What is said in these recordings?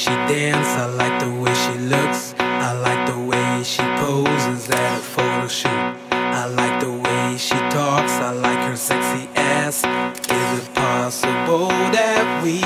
dance, I like the way she looks. I like the way she poses at a photo shoot. I like the way she talks, I like her sexy ass. Is it possible that we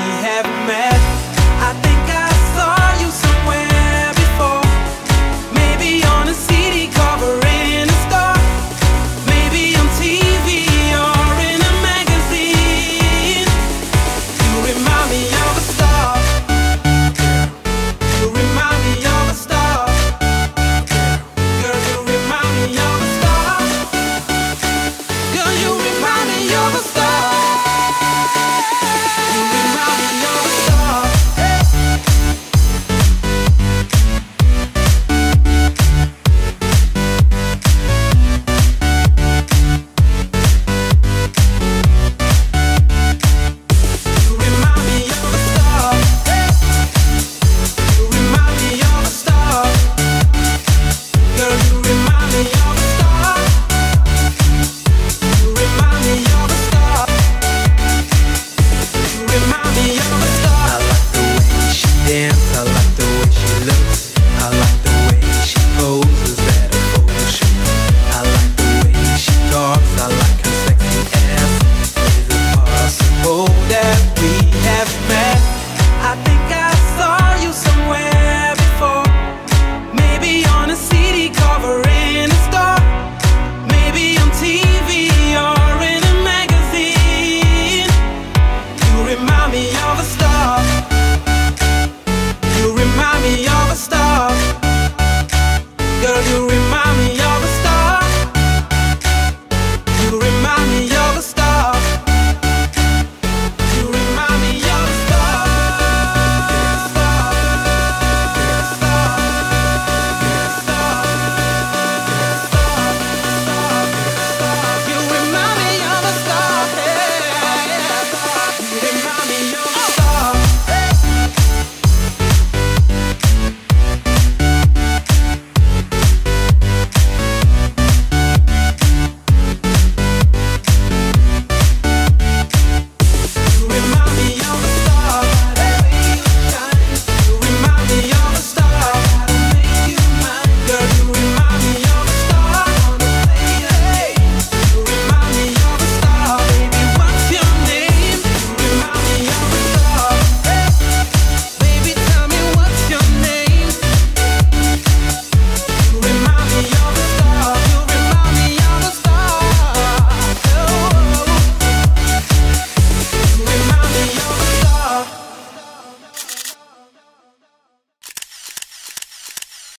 star.